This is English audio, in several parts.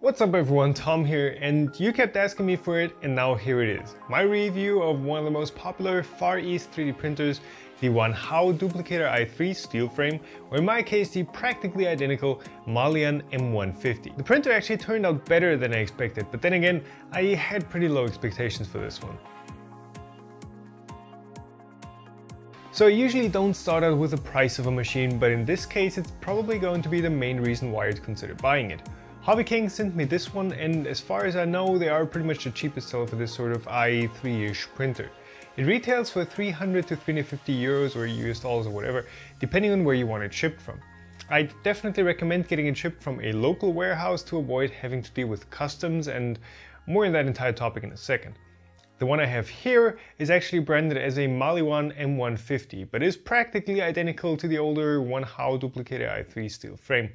What's up everyone, Tom here, and you kept asking me for it, and now here it is. My review of one of the most popular Far East 3D printers, the Wanhao Duplicator i3 steel frame, or in my case the practically identical Malyan M150. The printer actually turned out better than I expected, but then again, I had pretty low expectations for this one. So I usually don't start out with the price of a machine, but in this case it's probably going to be the main reason why I'd consider buying it. Hobby King sent me this one and as far as I know they are pretty much the cheapest seller for this sort of i3-ish printer. It retails for 300 to 350 euros or US dollars or whatever, depending on where you want it shipped from. I definitely recommend getting it shipped from a local warehouse to avoid having to deal with customs and more on that entire topic in a second. The one I have here is actually branded as a Malyan M150, but is practically identical to the older Wanhao Duplicator i3 steel frame.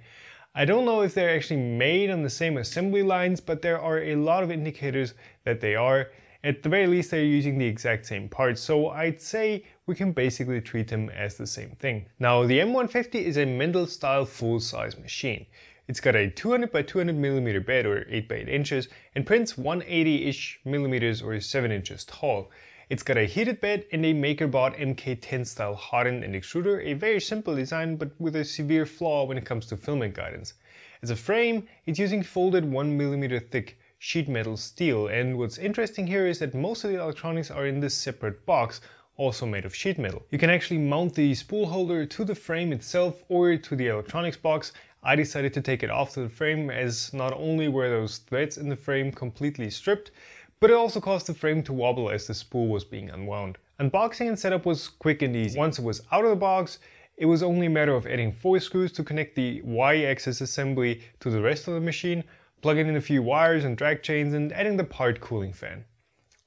I don't know if they're actually made on the same assembly lines, but there are a lot of indicators that they are. At the very least, they're using the exact same parts, so I'd say we can basically treat them as the same thing. Now, the M150 is a Mendel style full-size machine. It's got a 200 by 200 millimeter bed or 8 by 8 inches and prints 180-ish millimeters or 7 inches tall. It's got a heated bed and a MakerBot MK10 style hot end and extruder, a very simple design but with a severe flaw when it comes to filament guidance. As a frame, it's using folded 1mm thick sheet metal steel and what's interesting here is that most of the electronics are in this separate box, also made of sheet metal. You can actually mount the spool holder to the frame itself or to the electronics box. I decided to take it off to the frame as not only were those threads in the frame completely stripped, but it also caused the frame to wobble as the spool was being unwound. Unboxing and setup was quick and easy. Once it was out of the box, it was only a matter of adding four screws to connect the Y-axis assembly to the rest of the machine, plugging in a few wires and drag chains and adding the part cooling fan.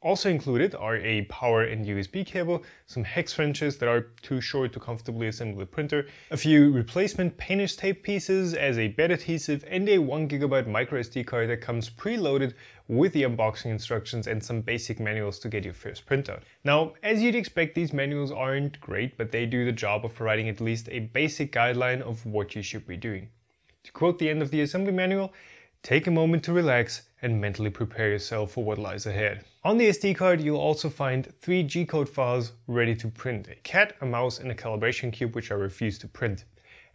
Also included are a power and USB cable, some hex wrenches that are too short to comfortably assemble the printer, a few replacement painter's tape pieces as a bed adhesive, and a 1GB microSD card that comes preloaded with the unboxing instructions and some basic manuals to get your first printout. Now, as you'd expect, these manuals aren't great, but they do the job of providing at least a basic guideline of what you should be doing. To quote the end of the assembly manual, take a moment to relax and mentally prepare yourself for what lies ahead. On the SD card you'll also find three G-code files ready to print, a cat, a mouse and a calibration cube which I refuse to print.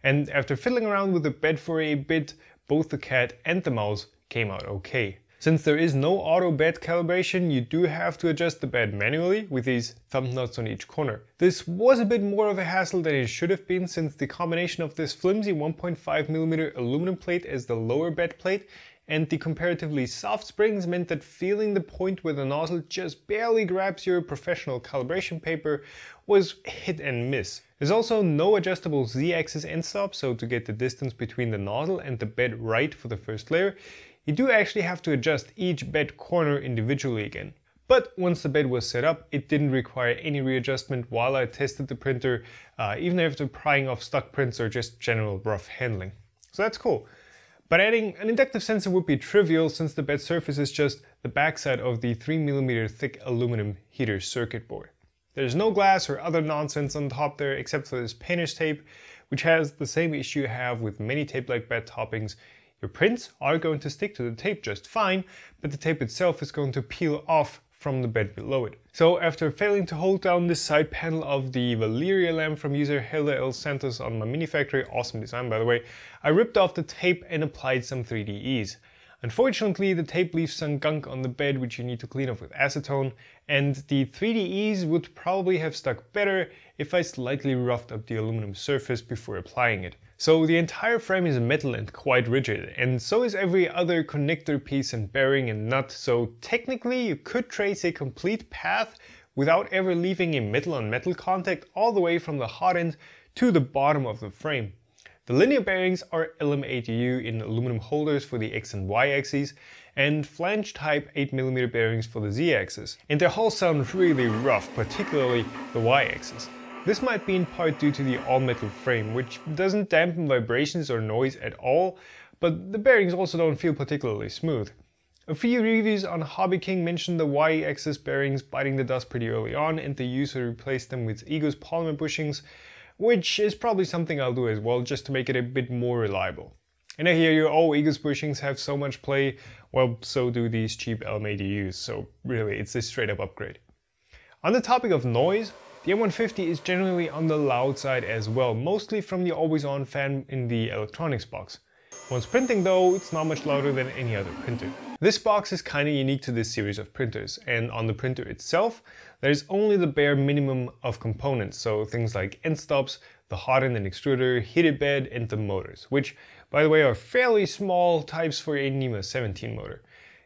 And after fiddling around with the bed for a bit, both the cat and the mouse came out okay. Since there is no auto bed calibration, you do have to adjust the bed manually with these thumb nuts on each corner. This was a bit more of a hassle than it should have been since the combination of this flimsy 1.5mm aluminum plate as the lower bed plate and the comparatively soft springs meant that feeling the point where the nozzle just barely grabs your professional calibration paper was hit and miss. There's also no adjustable z-axis end stop, so to get the distance between the nozzle and the bed right for the first layer, you do actually have to adjust each bed corner individually again. But once the bed was set up, it didn't require any readjustment while I tested the printer, uh, even after prying off stock prints or just general rough handling. So that's cool. But adding an inductive sensor would be trivial since the bed surface is just the backside of the 3mm thick aluminum heater circuit board. There's no glass or other nonsense on top there except for this painter's tape, which has the same issue you have with many tape-like bed toppings. Your prints are going to stick to the tape just fine, but the tape itself is going to peel off from the bed below it. So after failing to hold down this side panel of the Valeria lamp from user Helder L. Santos on MyMiniFactory, awesome design by the way, I ripped off the tape and applied some 3D ease. Unfortunately, the tape leaves some gunk on the bed which you need to clean off with acetone, and the 3D ease would probably have stuck better if I slightly roughed up the aluminum surface before applying it. So the entire frame is metal and quite rigid, and so is every other connector piece and bearing and nut, so technically you could trace a complete path without ever leaving a metal on metal contact all the way from the hot end to the bottom of the frame. The linear bearings are LM8U in aluminum holders for the X and Y axes and flange type 8mm bearings for the Z axis. And their hulls sound really rough, particularly the Y axis. This might be in part due to the all-metal frame, which doesn't dampen vibrations or noise at all, but the bearings also don't feel particularly smooth. A few reviews on Hobby King mentioned the Y-axis bearings biting the dust pretty early on and the user replaced them with igus polymer bushings, which is probably something I'll do as well just to make it a bit more reliable. And I hear you, oh, igus bushings have so much play. Well, so do these cheap LM8UUs, so really, it's a straight up upgrade. On the topic of noise, the M150 is generally on the loud side as well, mostly from the always-on fan in the electronics box. Once printing though, it's not much louder than any other printer. This box is kinda unique to this series of printers, and on the printer itself, there is only the bare minimum of components, so things like end stops, the hot end and extruder, heated bed, and the motors, which, by the way, are fairly small types for a NEMA 17 motor.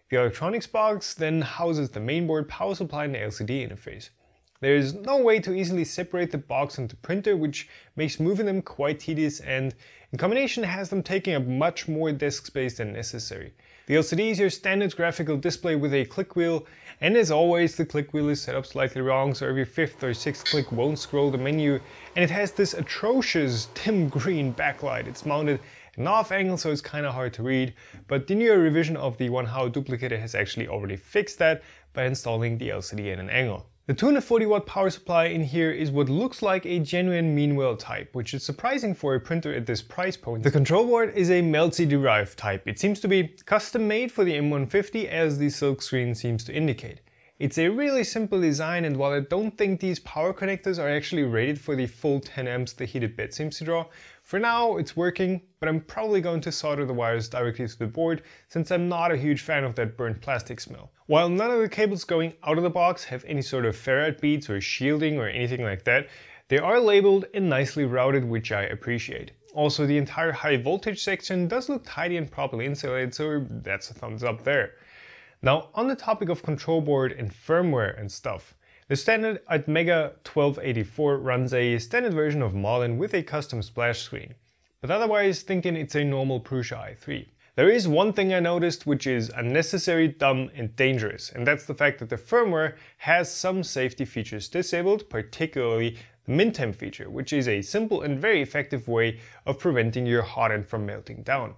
The electronics box then houses the mainboard, power supply, and the LCD interface. There is no way to easily separate the box and the printer, which makes moving them quite tedious and in combination has them taking up much more disk space than necessary. The LCD is your standard graphical display with a click wheel and as always the click wheel is set up slightly wrong so every fifth or sixth click won't scroll the menu and it has this atrocious dim green backlight. It's mounted at an off angle so it's kinda hard to read but the newer revision of the Wanhao duplicator has actually already fixed that by installing the LCD at an angle. The 240 watt power supply in here is what looks like a genuine Meanwell type, which is surprising for a printer at this price point. The control board is a Melzi derived type. It seems to be custom made for the M150 as the silk screen seems to indicate. It's a really simple design and while I don't think these power connectors are actually rated for the full 10 amps the heated bed seems to draw, for now it's working, but I'm probably going to solder the wires directly to the board since I'm not a huge fan of that burnt plastic smell. While none of the cables going out of the box have any sort of ferrite beads or shielding or anything like that, they are labeled and nicely routed which I appreciate. Also the entire high voltage section does look tidy and properly insulated so that's a thumbs up there. Now on the topic of control board and firmware and stuff, the standard Atmega 1284 runs a standard version of Marlin with a custom splash screen, but otherwise thinking it's a normal Prusa i3. There is one thing I noticed which is unnecessary, dumb and dangerous, and that's the fact that the firmware has some safety features disabled, particularly the min temp feature, which is a simple and very effective way of preventing your hot end from melting down.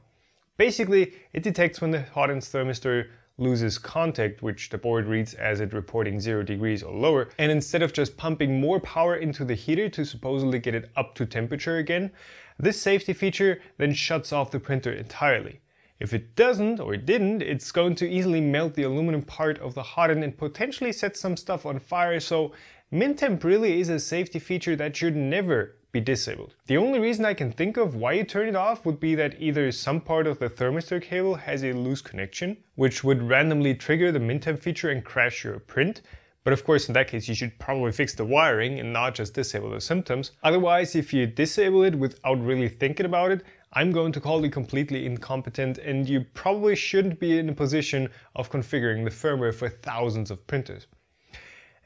Basically, it detects when the hot end thermistor loses contact, which the board reads as it reporting 0 degrees or lower, and instead of just pumping more power into the heater to supposedly get it up to temperature again, this safety feature then shuts off the printer entirely. If it doesn't, or didn't, it's going to easily melt the aluminum part of the hot end and potentially set some stuff on fire, so MinTemp really is a safety feature that should never be disabled. The only reason I can think of why you turn it off would be that either some part of the thermistor cable has a loose connection, which would randomly trigger the MinTemp feature and crash your print, but of course in that case you should probably fix the wiring and not just disable the symptoms. Otherwise if you disable it without really thinking about it, I'm going to call you completely incompetent and you probably shouldn't be in a position of configuring the firmware for thousands of printers.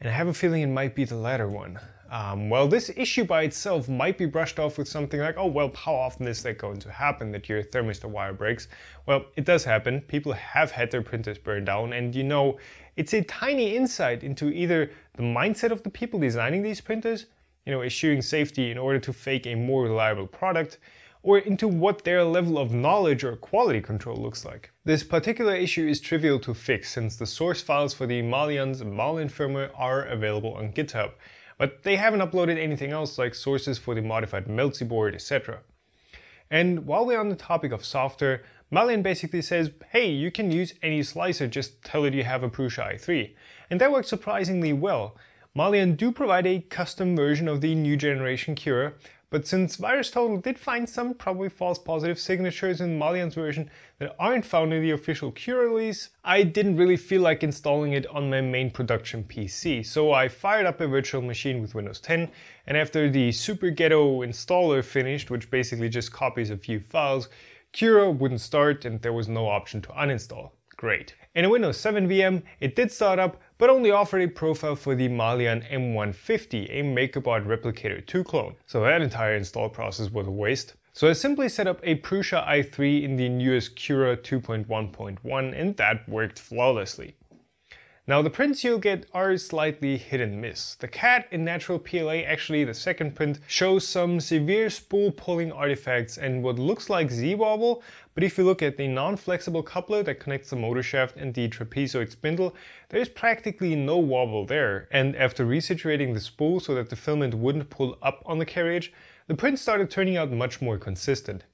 And I have a feeling it might be the latter one. Um, well, this issue by itself might be brushed off with something like, oh, well, how often is that going to happen that your thermistor wire breaks? Well, it does happen. People have had their printers burned down, and you know, it's a tiny insight into either the mindset of the people designing these printers, you know, eschewing safety in order to fake a more reliable product, or into what their level of knowledge or quality control looks like. This particular issue is trivial to fix since the source files for the Malyan's Marlin firmware are available on GitHub, but they haven't uploaded anything else like sources for the modified Melzi board, etc. And while we're on the topic of software, Malyan basically says, hey, you can use any slicer, just tell it you have a Prusa i3. And that works surprisingly well. Malyan do provide a custom version of the new generation Cura, but since VirusTotal did find some probably false positive signatures in Malyan's version that aren't found in the official Cura release, I didn't really feel like installing it on my main production PC. So I fired up a virtual machine with Windows 10 and after the super ghetto installer finished, which basically just copies a few files, Cura wouldn't start and there was no option to uninstall. Great. In a Windows 7 VM, it did start up, but only offered a profile for the Malyan M150, a MakerBot Replicator 2 clone. So that entire install process was a waste. So I simply set up a Prusa i3 in the newest Cura 2.1.1 and that worked flawlessly. Now the prints you'll get are slightly hit and miss. The cat in natural PLA, actually the second print, shows some severe spool pulling artifacts and what looks like Z-wobble, but if you look at the non-flexible coupler that connects the motor shaft and the trapezoid spindle, there is practically no wobble there. And after resituating the spool so that the filament wouldn't pull up on the carriage, the print started turning out much more consistent.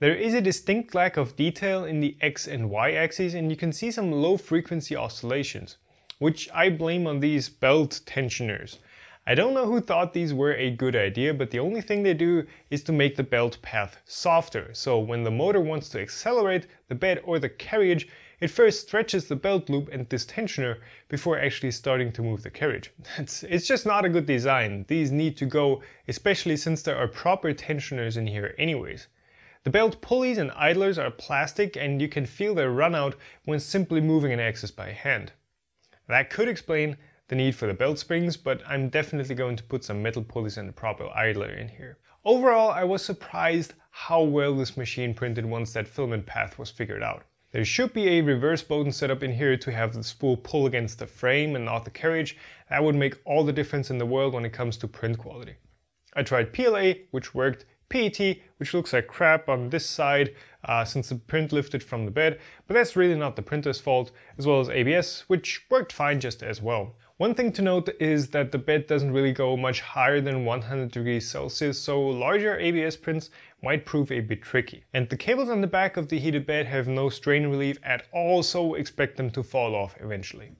There is a distinct lack of detail in the X and Y axes and you can see some low frequency oscillations, which I blame on these belt tensioners. I don't know who thought these were a good idea, but the only thing they do is to make the belt path softer. So when the motor wants to accelerate the bed or the carriage, it first stretches the belt loop and this tensioner before actually starting to move the carriage. It's, it's just not a good design. These need to go, especially since there are proper tensioners in here anyways. The belt pulleys and idlers are plastic and you can feel their run out when simply moving an axis by hand. That could explain the need for the belt springs, but I'm definitely going to put some metal pulleys and a proper idler in here. Overall, I was surprised how well this machine printed once that filament path was figured out. There should be a reverse Bowden setup in here to have the spool pull against the frame and not the carriage. That would make all the difference in the world when it comes to print quality. I tried PLA, which worked, PET, which looks like crap on this side uh, since the print lifted from the bed, but that's really not the printer's fault, as well as ABS, which worked fine just as well. One thing to note is that the bed doesn't really go much higher than 100 degrees Celsius, so larger ABS prints might prove a bit tricky. And the cables on the back of the heated bed have no strain relief at all, so expect them to fall off eventually.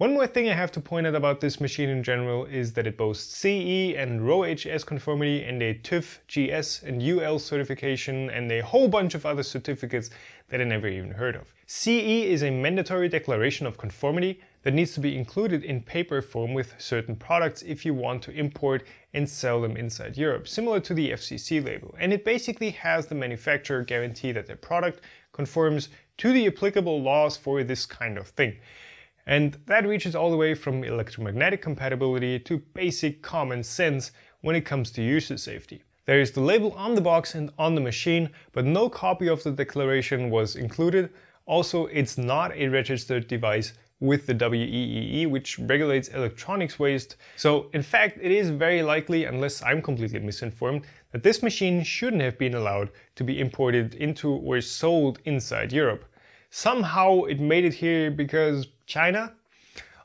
One more thing I have to point out about this machine in general is that it boasts CE and RoHS conformity and a TÜV GS and UL certification and a whole bunch of other certificates that I never even heard of. CE is a mandatory declaration of conformity that needs to be included in paper form with certain products if you want to import and sell them inside Europe, similar to the FCC label. And it basically has the manufacturer guarantee that their product conforms to the applicable laws for this kind of thing. And that reaches all the way from electromagnetic compatibility to basic common sense when it comes to user safety. There is the label on the box and on the machine, but no copy of the declaration was included. Also, it's not a registered device with the WEEE, which regulates electronics waste. So in fact, it is very likely, unless I'm completely misinformed, that this machine shouldn't have been allowed to be imported into or sold inside Europe. Somehow it made it here because China.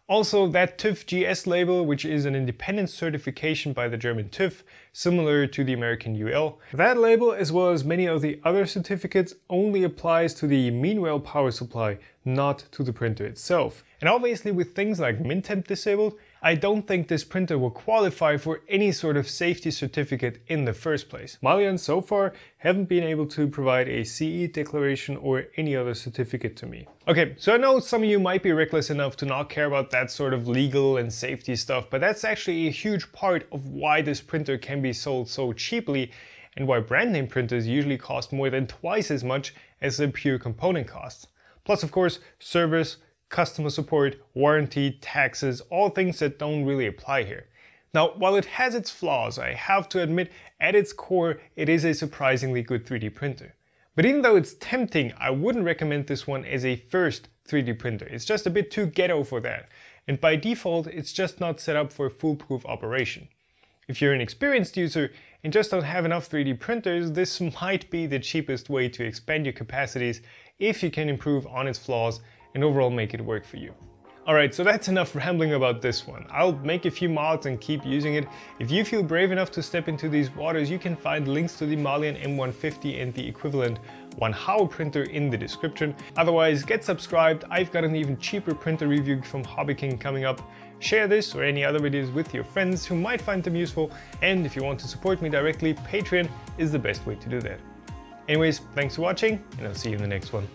Also that TÜV GS label, which is an independent certification by the German TÜV, similar to the American UL. That label, as well as many of the other certificates, only applies to the Meanwell power supply, not to the printer itself. And obviously with things like MinTemp disabled, I don't think this printer will qualify for any sort of safety certificate in the first place. Malyan so far haven't been able to provide a CE declaration or any other certificate to me. Okay, so I know some of you might be reckless enough to not care about that sort of legal and safety stuff, but that's actually a huge part of why this printer can be sold so cheaply and why brand name printers usually cost more than twice as much as the pure component costs. Plus, of course, service, customer support, warranty, taxes, all things that don't really apply here. Now, while it has its flaws, I have to admit, at its core, it is a surprisingly good 3D printer. But even though it's tempting, I wouldn't recommend this one as a first 3D printer. It's just a bit too ghetto for that. And by default, it's just not set up for foolproof operation. If you're an experienced user and just don't have enough 3D printers, this might be the cheapest way to expand your capacities if you can improve on its flaws and overall make it work for you. Alright, so that's enough rambling about this one. I'll make a few mods and keep using it. If you feel brave enough to step into these waters, you can find links to the Malyan M150 and the equivalent Wanhao printer in the description. Otherwise, get subscribed. I've got an even cheaper printer review from Hobby King coming up. Share this or any other videos with your friends who might find them useful. And if you want to support me directly, Patreon is the best way to do that. Anyways, thanks for watching and I'll see you in the next one.